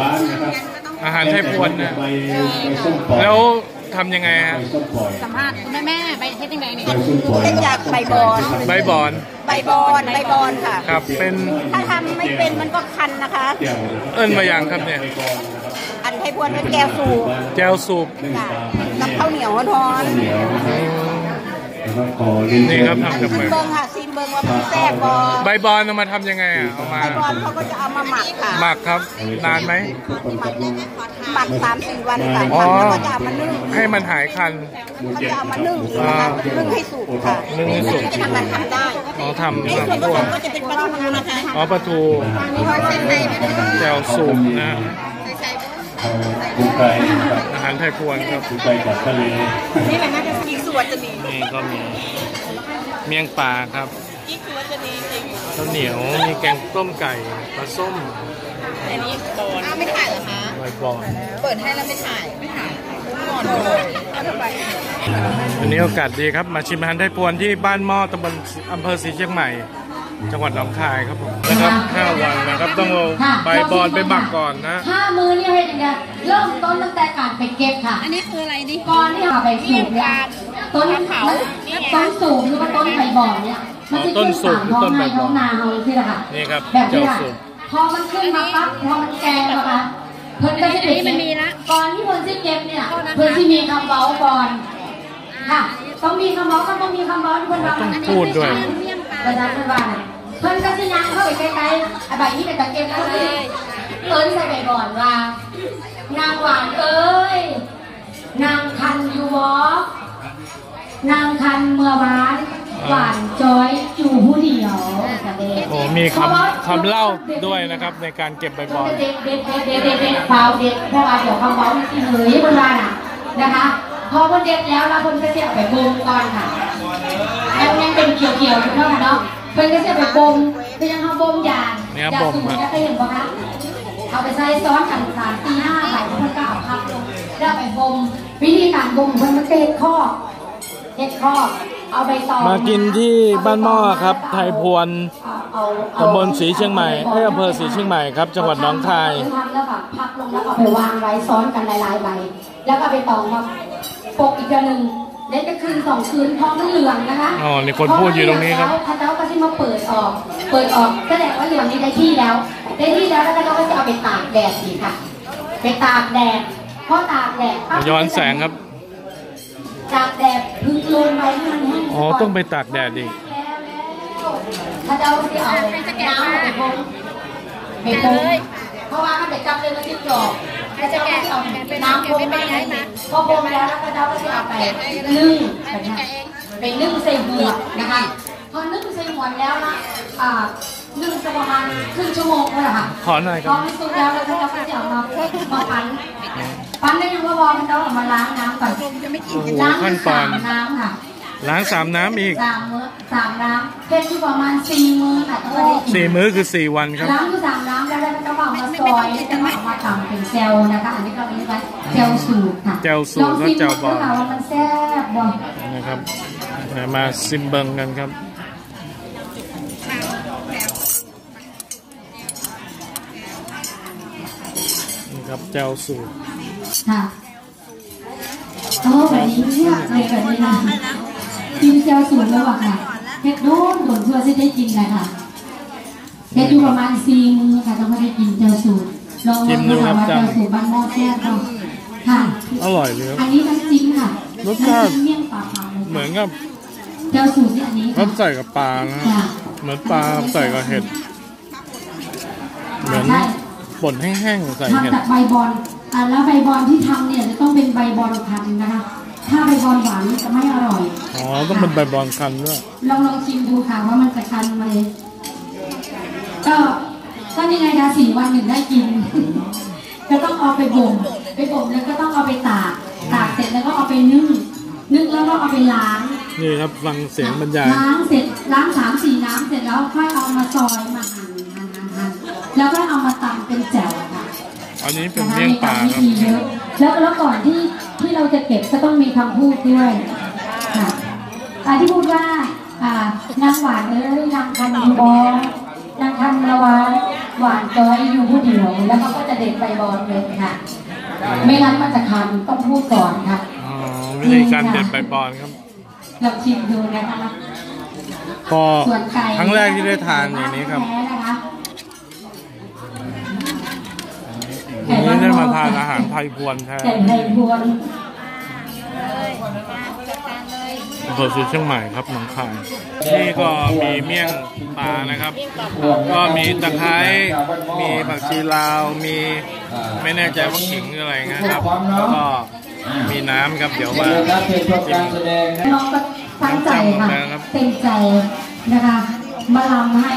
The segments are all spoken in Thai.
บ้านนะครับอาหารไทยพวนนะใบใบส้มปล่อยแล้วทำยังไงใบฮะส้มปล่อยสัมภาษณ์แม่แม่ๆไปเฮ็ดยังไงนี่ใบส้มปล่อยเป็นจากใบบอนใบบอนใบบอนใบบอนค่ะ ครับเป็นถ้าทำไม่เป็นมันก็คันนะคะเดี่ยวนะครับเอิ้นมาอย่างครับเนี่ยใบบอนนะครับอันไทยพวนเป็นแก้วสูบแจวสูบนึ่งจ้ะปลาพันกับแม่ข้าวเหนียวร้อนข้าวเห นียวนะครับแล้วก็ขอเรียนนี่เชิญครับๆทำกับซิมืมอเบิงค่ะซิมเบิงว่ามันแซ่บบอใบบอนเอามาทำยังไงอะเอามาใบบอนเขาก็จะเอามาหมักค่ะหมักครับ นานไหม ทุกคนกับลุงหมักสามสี่วันค่ะอ๋อแล้วก็จะเอามานึ่งให้มันหายคัน เขาจะเอามานึ่งนะคะนึ่งให้สุกค่ะนึ่งให้สุก จะทำมันทำได้อ๋อทำในส่วนทำผพวสกมก็จะเป็นปลาทูนะคะอ๋อปลาทูมีหอยเส้นในไหมแจวสูบนะ เอ่อคุณไก่นะครับอาหารไทยพวนครับคุณไก่จากทะเลนี่แหละน่าจะอีกส่วนจะมีนี่ก็มีเมี่ยงปลาครับอีกส่วนจะมีจริงข้าวเหนียวมีแกงต้มไก่ปลาส้มอันนี้บอนอ้าวไม่ถ่ายเหรอคะใบบอนเปิดให้แล้วไม่ถ่ายไม่ถ่ายก่อนเอาทำไมวันนี้โอกาสดีครับ มาชิมอาหารไทยพวนที่บ้านหม้อตำบลอำเภอศรีเชียงใหม่ จังหวัดหนองคายครับผมนะครับ5วันนะครับต้องเอาใบบอนไปหมักก่อนนะห้ามือนี่ให้เนี่ยเริ่มต้นตั้งแต่การไปเก็บค่ะ อันนี้คืออะไรนี่ก่อนที่เราไปสูบเนี่ยต้นต้นสูบหรือว่าต้นไผ่บ่อเนี่ยมันจะต้นสูขึ้บนหรือต้ตามนท้องไผ่บ่อไร่ท้องนาเราที่ละค่ะนี่ครับแบบนี้เจ้าค่ะสูบพอมันขึ้นมาปั๊บพอมันแกงนะคะเพิ่นก็จะไปเก็บก่อนที่เพิ่นจะเก็บเนี่ยเพิ่นจะมีคำเว้าก่อนค่ะต้องมีคำเว้าก็ต้องมีคำเว้าที่เพิ่นว่าต้องพูดด้วยประธานเพิ่นว่าน่ะ เพิ่นก็สิยังเข้าไปใกล้ๆไอ้ใบนี้เป็นตะเก็บแล้วเลยเอิ้นใส่ไปก่อนว่า นางหวานเอ้ย นางคันอยู่วอนางคันเมื่อวานหวานจอยอยู่ผู้เดียวโอ้มีคำคำเล่าด้วยนะครับในการเก็บใบบอนเด็กเด็กเด็กเด็กเด็กเด็กเบาเด็กเพราะว่าเดี๋ยวคำเบาที่เหนื่อยบนบ้านอะนะคะพอคนเด็กแล้วเราคนก็จะเอาไปบ่มก่อนค่ะยังยังเป็นเขียวๆอยู่เท่านั้นเนาะ เพิ่นก็จะไปบ่มเป็นยังเขาบ่มยางเนี่ยยาบ่มสูบอะเนี่ยเคยเห็นปะคะเอาไปใส่ซ้อนกันสามตีห้าใส่เพื่อนก็เอาพับลงแล้วเอาไปบ่มวิธีการบ่มเพื่อนมันก็เฮ็ดข้อเฮ็ดข้อเอาใบตองมากินที่บ้านหม้อครับ ไทยพวนเอาเอาตำบลศรีเชียงใหม่เอ้ยอำเภอศรีเชียงใหม่ครับจังหวัดหนองคาย ทำแล้วแบบพับลงแล้วเอาไปวางไว้ซ้อนกันหลายๆใบแล้วก็เอาไปตองมาปกอีกเดือนหนึ่ง แล้วจะคืนสองคืนพอมันเหลืองนะคะอ๋อนี่คนพูดอยู่ตรงนี้ครับพอเจ้าก็ที่มาเปิดออก เปิดออกแสดงว่าเหลืองนี้ได้ที่แล้ว ได้ที่แล้วแล้วก็เขาก็จะเอาไปตากแดดอีกค่ะ ไปตากแดดพอตากแดดปั๊บย้อนแสงครับ ตากแดดพึ่งลงไว้ให้มันแห้งอ๋อต้องไปตากแดดอีกถ้าเจ้าที่เอาน้ำไปพงไปพงเพราะว่ามันไปจับเลยมันจะจอก ถ้าเจ้าก็จะเอาน้ำพงมาให้มันพอพงแล้วแล้วก็เจ้าก็จะเอาไปนึ่งแบบนี้ไปนึ่งใส่เหือกนะคะพอนึ่งใส่หมวนแล้วนะอ่านึ่งสักประมาณครึ่งชั่วโมงก็แหละค่ะขอหน่อยคพรัอบมันสุกแล้วแล้วก็เจ้าก็จะเอามามาปั้นปั้นได้ยังก็พอมันต้องเอามาล้างน้ำก่อนโอ้โหล้างขั้นตอนสามน้ำค่ะล้างสามน้ำอีกสามมื้อสามน้ำเป็นอยู่ประมาณสี่มื้อค่ะต้องได้กินสี่มื้อคือสี่วันครับล้างอยู่สามน้ำแล้วแล้ว ก็เอามาซอยแล้วก็เอามาทำเป็นเจลนะคะ อันนี้ก็เรียกว่าเจลสูตรค่ะเจลสูตรลองชิมและเจลบอลดูค่ะว่ามันแซ่บบ่นะครับเดี๋ยวมาซิมเบิงกันครับนี่ครับเจ้าสูตรค่ะโอ้แบบนี้เลือกเลยแบบนี้นะกินเจลสูตรแล้วอะค่ะเฮ็ดโดนโดนเพื่อจะได้กินเลยค่ะ เฮ็ดอยู่ประมาณสี่มื้อค่ะต้องไม่ได้กินเจลสูตรลองจิ้มดูครับว่าเจลจำสูตรบ้านหม้อแซ่บบ่ค่ะ อร่อยเลยครับ อันนี้น้ำจิ้มค่ะรสชาติ น้ำจิ้มเมี่ยงปลาเผาเหมือนกับเจ้าสูตรที่อันนี้เขาใส่กับปลานะ จ้ะเหมือนปลาใส่กับเห็ด เหมือนใช่ ป่นแห้งๆใส่เห็ด ทำจากใบบอลอ่าแล้วใบบอลที่ทำเนี่ยจะต้องเป็นใบบอลพันธุ์นะคะ ถ้าใบบอลหวานจะไม่อร่อยอ๋อ ต้องเป็นใบบอลคันด้วย ลองลองชิมดูค่ะว่ามันจะคันไหม ก็ก็ยังไงคะสี่วันหนึ่งได้กิน ก็ต้องเอาไปบ่มไปบ่มแล้วก็ต้องเอาไปตากตากเสร็จแล้วก็เอาไปนึ่งนึ่งแล้วก็เอาไปล้างนี่ครับฟังเสียงบรรยายล้างเสร็จล้างสามสี่น้ำเสร็จแล้วค่อยเอามาซอยมาหั่นหั่นหั่นหั่นแล้วก็เอามาตำเป็นแจ่วค่ะอันนี้เป็นนะคะเมี่ยงมีปกาลารวิครับธีเยอะแล้วแล้วก่อนที่ที่เราจะเก็บก็ต้องมีคำพูดด้วยค่ะการที่พูดว่าอ่านางหวานเอ้ยนางคันยูบอ นางคันละวานหวานจ้อยอยู่ผู้เดียวแล้วเขาก็จะเด็ดใบบอลเลยค่ะ ไม่งั้นมันจะคันต้องพูดก่อนค่ะอ๋อวิธีการเด็ดใบบอนครับลองชิมดูนะคะก็ส่วนไก่ครั้งแรกที่ได้ทานอย่างนี้ครับแท้นะคะวันนี้ได้มาทานอาหารไทยพวนแท้ไก่ไทยพวน อำเภอศรีเชียงใหม่ครับหนองคายนี่ก็มีเมี่ยงปลานะครับ ก็มีตะไคร้มีผักชีลาว มีไม่แน่ใจว่าขิงหรืออะไรนะครับแล้วก็มีน้ำครับเดี๋ยวมาครับเพจจบการแสดงนะน้องก็ตั้งใจค่ะน้ำจำหมดแล้วครับเต็มใจนะคะมาลำให้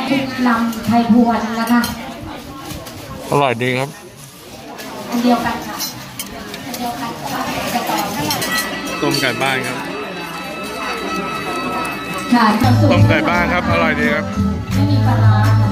ลำไทยพวนนะคะอร่อยดีครับ อันเดียวกันค่ะอันเดียวกันค่ะจะต่อเท่าไหร่ต้มไก่บ้านครับค่ะ ต้มไก่บ้านครับ อร่อยดีครับไม่มีปลาร้า